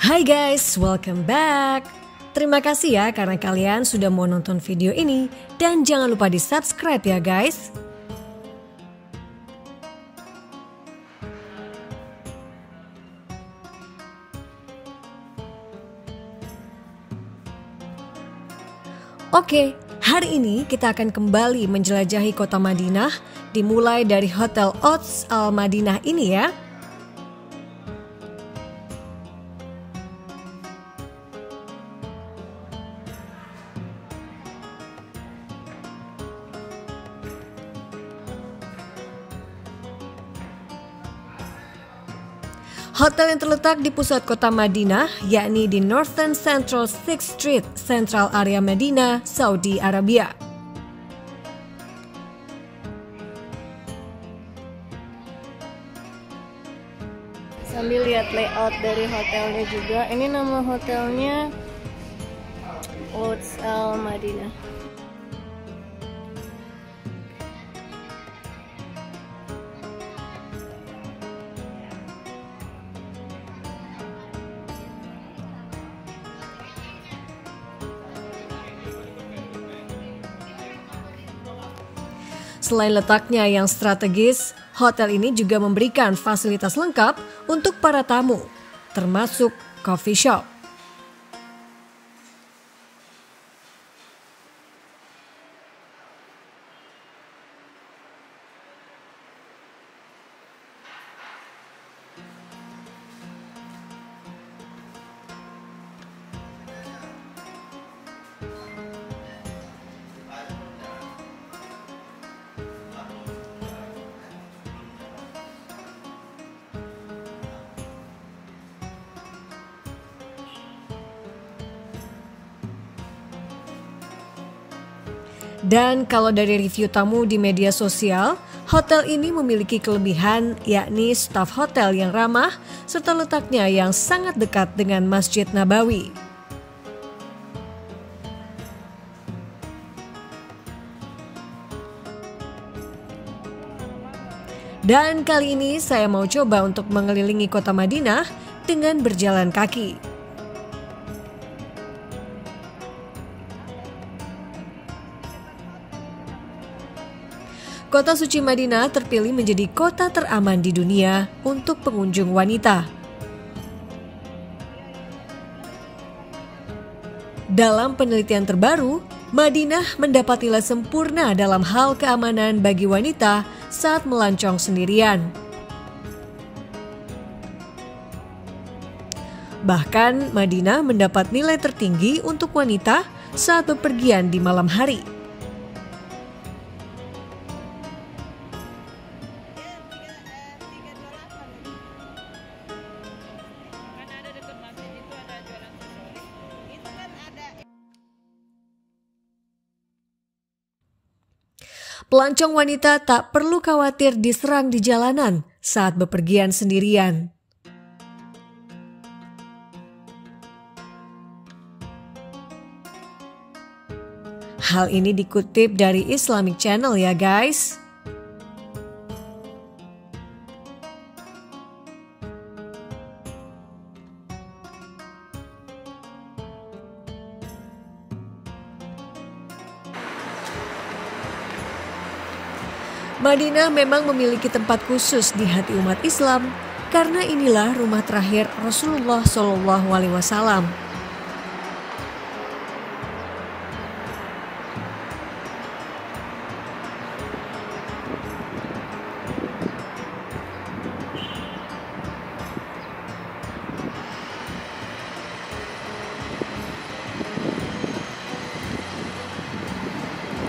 Hai guys, welcome back. Terima kasih ya karena kalian sudah mau nonton video ini dan jangan lupa di subscribe ya guys. Oke, hari ini kita akan kembali menjelajahi kota Madinah dimulai dari Hotel Ots Al Madinah ini ya. Hotel yang terletak di pusat kota Madinah, yakni di Northern Central Sixth Street, Central Area Madinah, Saudi Arabia. Sambil lihat layout dari hotelnya juga. Ini nama hotelnya Oats Al Madinah. Selain letaknya yang strategis, hotel ini juga memberikan fasilitas lengkap untuk para tamu, termasuk coffee shop. Dan kalau dari review tamu di media sosial, hotel ini memiliki kelebihan yakni staf hotel yang ramah serta letaknya yang sangat dekat dengan Masjid Nabawi. Dan kali ini saya mau coba untuk mengelilingi kota Madinah dengan berjalan kaki. Kota suci Madinah terpilih menjadi kota teraman di dunia untuk pengunjung wanita. Dalam penelitian terbaru, Madinah mendapat nilai sempurna dalam hal keamanan bagi wanita saat melancong sendirian. Bahkan, Madinah mendapat nilai tertinggi untuk wanita saat bepergian di malam hari. Pelancong wanita tak perlu khawatir diserang di jalanan saat bepergian sendirian. Hal ini dikutip dari Islamic Channel ya guys. Madinah memang memiliki tempat khusus di hati umat Islam karena inilah rumah terakhir Rasulullah Shallallahu Alaihi Wasallam.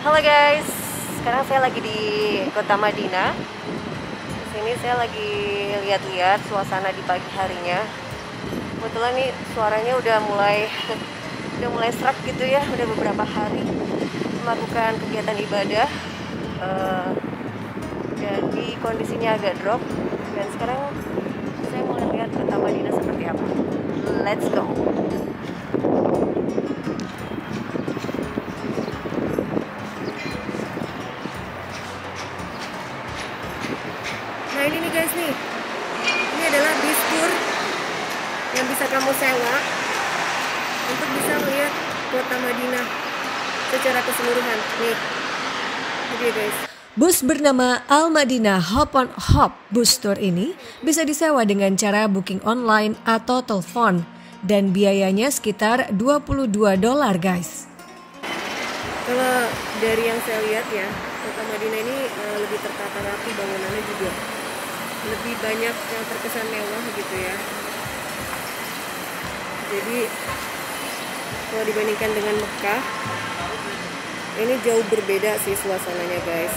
Halo guys, sekarang saya lagi di kota Madinah. Di sini saya lagi lihat-lihat suasana di pagi harinya. Kebetulan nih suaranya udah mulai udah mulai serak gitu ya, udah beberapa hari melakukan kegiatan ibadah. Uh, jadi kondisinya agak drop dan sekarang saya mulai lihat kota Madinah seperti apa. Let's go. Secara keseluruhan. Nih, oke guys. Bus bernama Al Madinah Hop on Hop Bus Tour ini bisa disewa dengan cara booking online atau telepon dan biayanya sekitar 22 dolar guys. Kalau dari yang saya lihat ya, kota Madinah ini uh, lebih tertata rapi bangunannya juga lebih banyak yang terkesan mewah gitu ya. Jadi kalau dibandingkan dengan Mekah, ini jauh berbeda sih suasananya guys.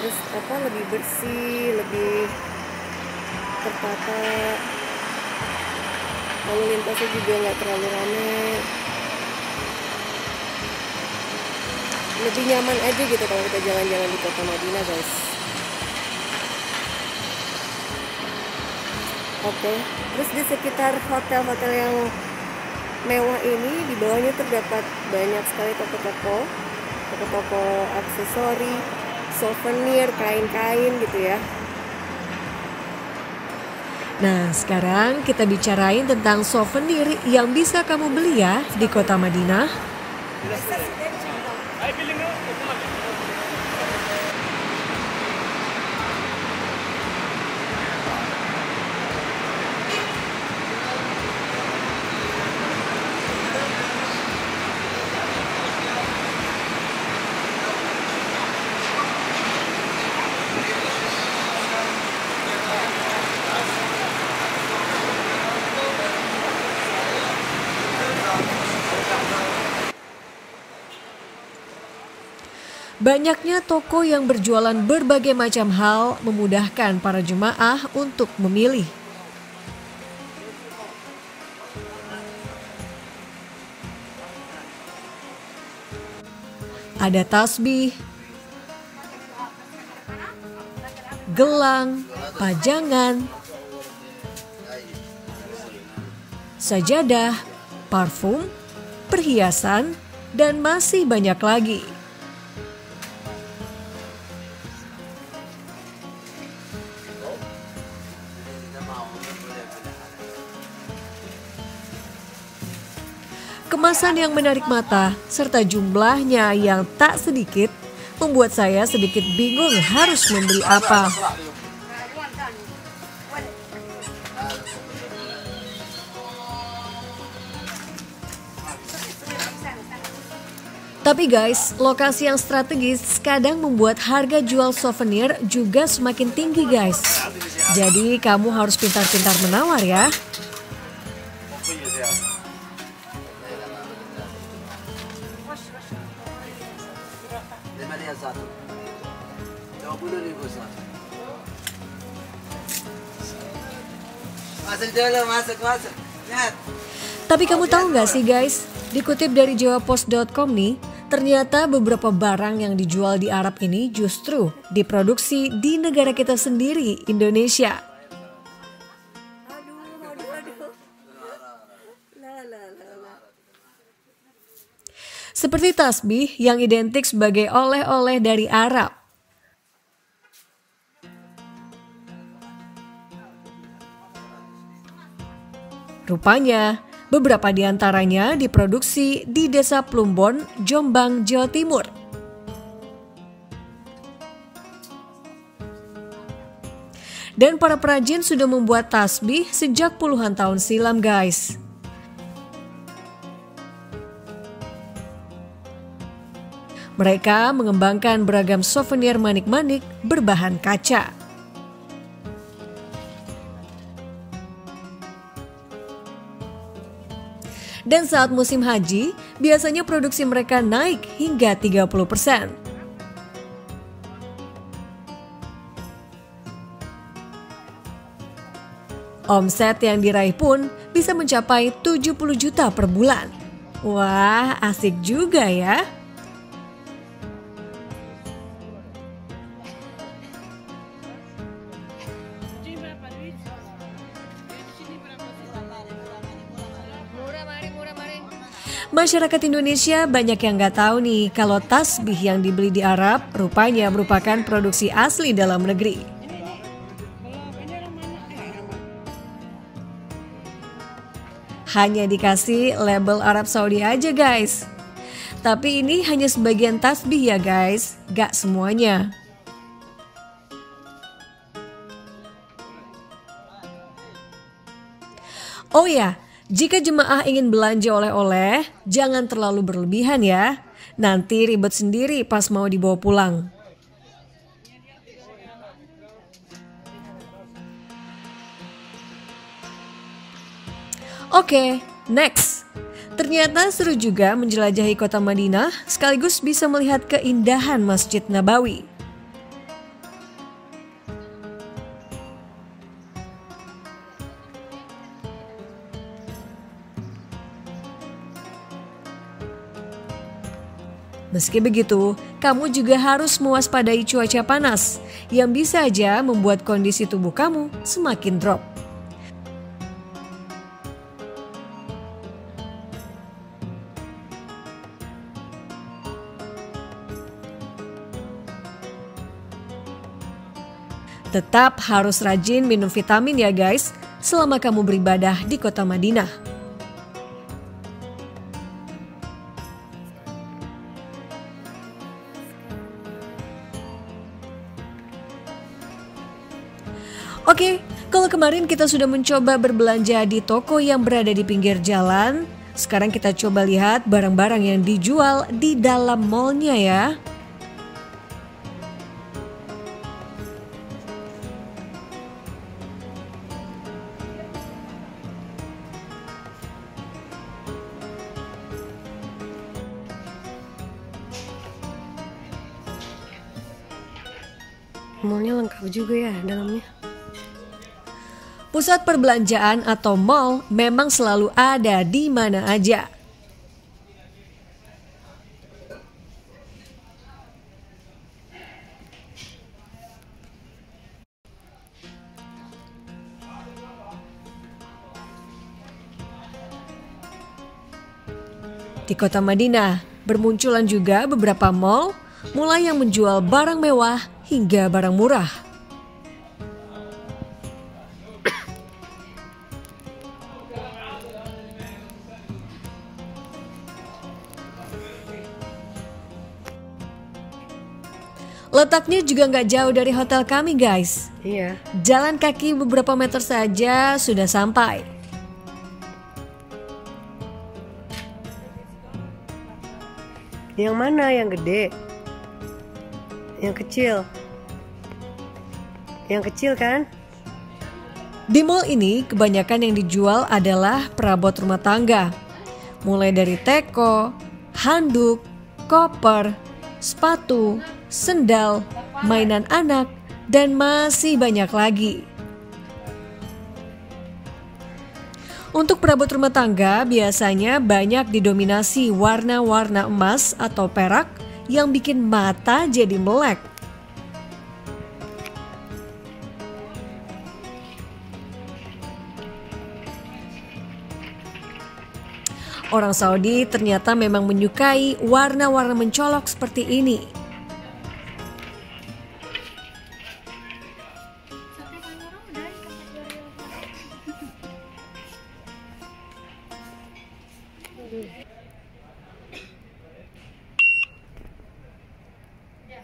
Terus apa lebih bersih, lebih tertata. Lalu lintasnya juga nggak terlalu ramai lebih nyaman aja gitu kalau kita jalan-jalan di kota Madinah guys oke okay. terus di sekitar hotel-hotel yang mewah ini di bawahnya terdapat banyak sekali toko-toko toko-toko aksesori souvenir kain-kain gitu ya Nah, sekarang kita bicarain tentang souvenir yang bisa kamu beli ya di kota Madinah. Banyaknya toko yang berjualan berbagai macam hal memudahkan para jemaah untuk memilih. Ada tasbih, gelang, pajangan, sajadah, parfum, perhiasan, dan masih banyak lagi. Kemasan yang menarik mata serta jumlahnya yang tak sedikit membuat saya sedikit bingung harus membeli apa. Tapi guys, lokasi yang strategis kadang membuat harga jual souvenir juga semakin tinggi guys. Jadi kamu harus pintar-pintar menawar ya. Masuk dulu, masuk, masuk. Lihat. Tapi kamu tahu nggak sih guys, dikutip dari jawapost.com nih, ternyata beberapa barang yang dijual di Arab ini justru diproduksi di negara kita sendiri, Indonesia. Seperti tasbih yang identik sebagai oleh-oleh dari Arab. Rupanya, beberapa di antaranya diproduksi di Desa Plumbon, Jombang, Jawa Timur. Dan para perajin sudah membuat tasbih sejak puluhan tahun silam guys. Mereka mengembangkan beragam souvenir manik-manik berbahan kaca. Dan saat musim haji, biasanya produksi mereka naik hingga 30%. Omset yang diraih pun bisa mencapai 70 juta per bulan. Wah, asik juga ya. Masyarakat Indonesia banyak yang nggak tahu nih kalau tasbih yang dibeli di Arab rupanya merupakan produksi asli dalam negeri. Hanya dikasih label Arab Saudi aja guys. Tapi ini hanya sebagian tasbih ya guys, gak semuanya. Oh ya, jika jemaah ingin belanja oleh-oleh, jangan terlalu berlebihan ya. Nanti ribet sendiri pas mau dibawa pulang. Oke, next. Ternyata seru juga menjelajahi kota Madinah sekaligus bisa melihat keindahan Masjid Nabawi. Meski begitu, kamu juga harus mewaspadai cuaca panas yang bisa saja membuat kondisi tubuh kamu semakin drop. Tetap harus rajin minum vitamin ya guys selama kamu beribadah di kota Madinah. Kemarin kita sudah mencoba berbelanja di toko yang berada di pinggir jalan, sekarang kita coba lihat barang-barang yang dijual di dalam mallnya ya. Mallnya lengkap juga ya dalamnya. Pusat perbelanjaan atau mall memang selalu ada di mana aja. Di kota Madinah, bermunculan juga beberapa mall, mulai yang menjual barang mewah hingga barang murah. Letaknya juga nggak jauh dari hotel kami guys. Iya. Jalan kaki beberapa meter saja sudah sampai. Yang mana yang gede? Yang kecil? Yang kecil kan? Di mall ini kebanyakan yang dijual adalah perabot rumah tangga. Mulai dari teko, handuk, koper, sepatu, sendal, mainan anak, dan masih banyak lagi. Untuk perabot rumah tangga biasanya banyak didominasi warna-warna emas atau perak yang bikin mata jadi melek. Orang Saudi ternyata memang menyukai warna-warna mencolok seperti ini.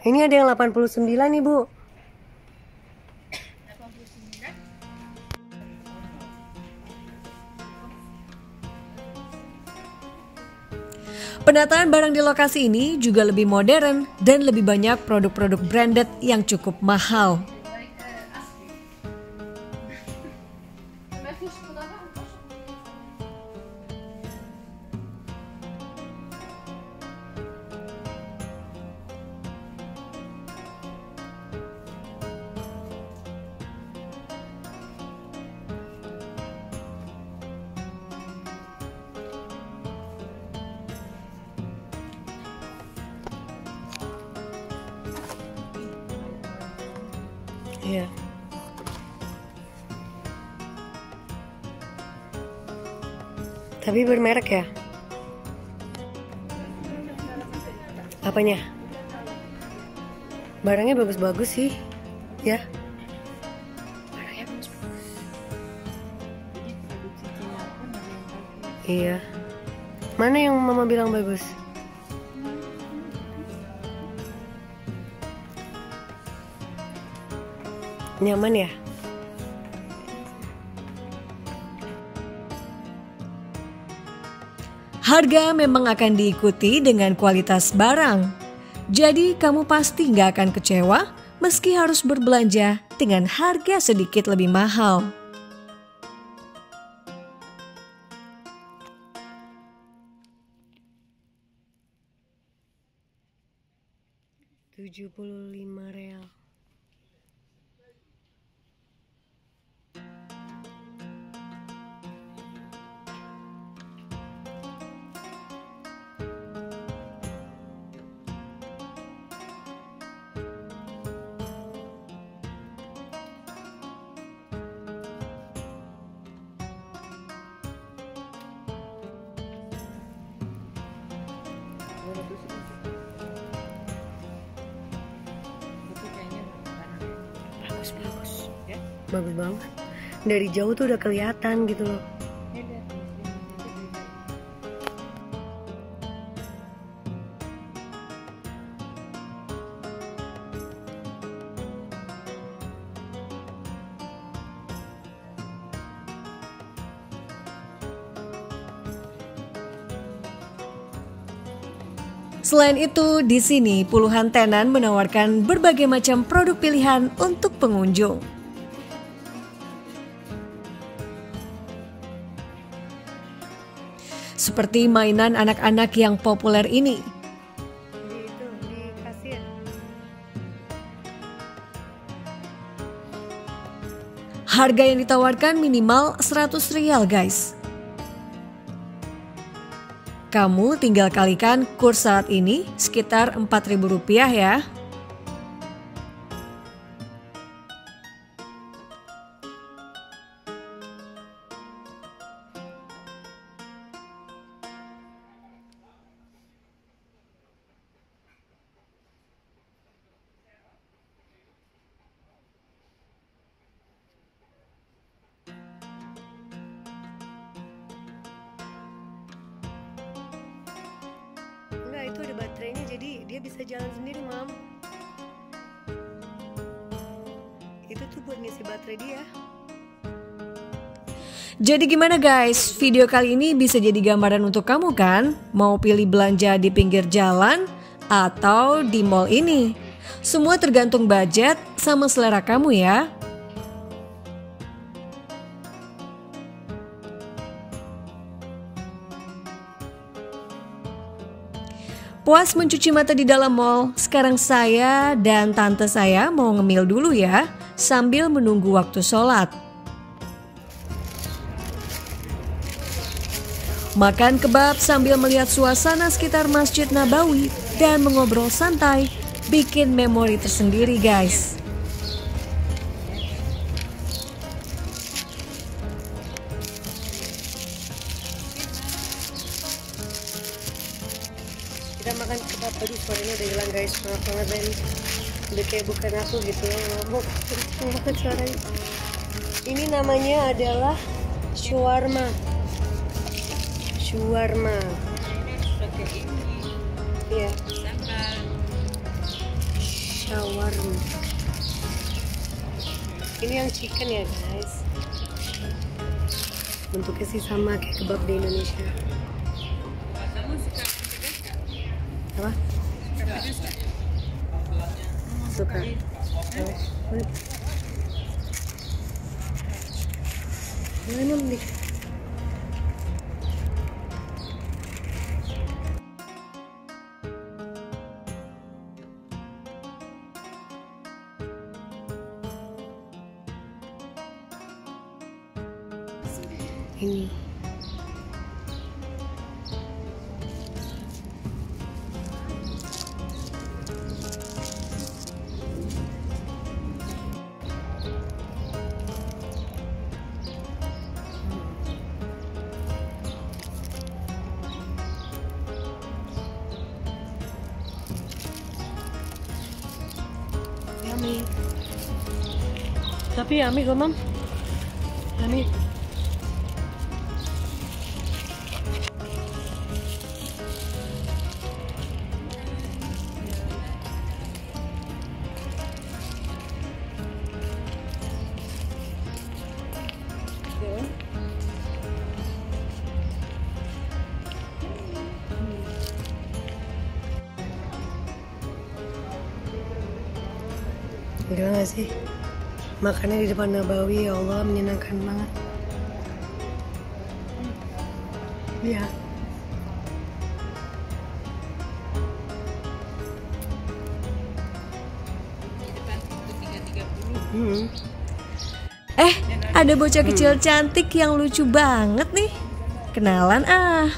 Ini ada yang 89 nih bu. Penataan barang di lokasi ini juga lebih modern dan lebih banyak produk-produk branded yang cukup mahal. Iya. Tapi bermerek ya? Apanya? Barangnya bagus-bagus sih, ya. Iya. Mana yang mama bilang bagus? Nyaman ya? Harga memang akan diikuti dengan kualitas barang. Jadi kamu pasti nggak akan kecewa meski harus berbelanja dengan harga sedikit lebih mahal. Tujuh puluh lima real. Bagus bagus bagus banget. Dari jauh tuh udah kelihatan gitu loh Selain itu, di sini puluhan tenan menawarkan berbagai macam produk pilihan untuk pengunjung. Seperti mainan anak-anak yang populer ini. Harga yang ditawarkan minimal 100 rial guys. Kamu tinggal kalikan kurs saat ini sekitar 4.000 rupiah ya. Enggak itu ada baterainya jadi dia bisa jalan sendiri mam itu tuh buat ngisi baterai dia Jadi gimana guys, video kali ini bisa jadi gambaran untuk kamu kan? Mau pilih belanja di pinggir jalan atau di mall ini? Semua tergantung budget sama selera kamu ya. Puas mencuci mata di dalam mall, sekarang saya dan tante saya mau ngemil dulu ya, sambil menunggu waktu sholat. Makan kebab sambil melihat suasana sekitar Masjid Nabawi dan mengobrol santai, bikin memori tersendiri guys. Kita makan kebab aduh suaranya udah hilang guys. Maaf banget udah kayak bukan aku gitu. Kenceng banget suaranya. Ini namanya adalah shawarma. Shawarma. Iya. Shawarma. Ini yang chicken ya guys. Bentuknya sih sama kayak kebab di Indonesia suka Oh, boleh. mana nih ini Tapi yummy kok, Mam. Yummy. Makannya di depan Nabawi, ya Allah menyenangkan banget. Iya. Hmm. Eh, ada bocah kecil cantik yang lucu banget nih. Kenalan ah.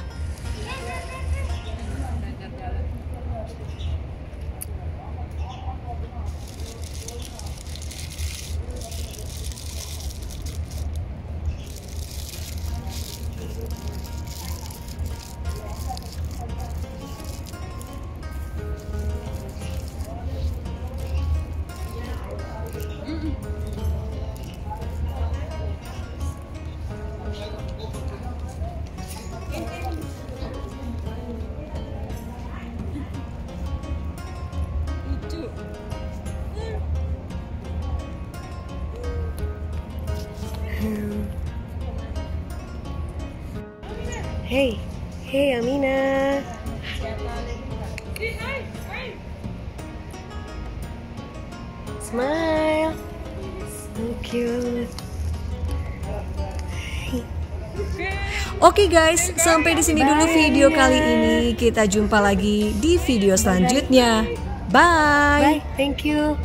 Hey, hey Amina. Smile. So cute. Oke guys, sampai di sini dulu video kali ini. Kita jumpa lagi di video selanjutnya. Bye. Bye. Thank you.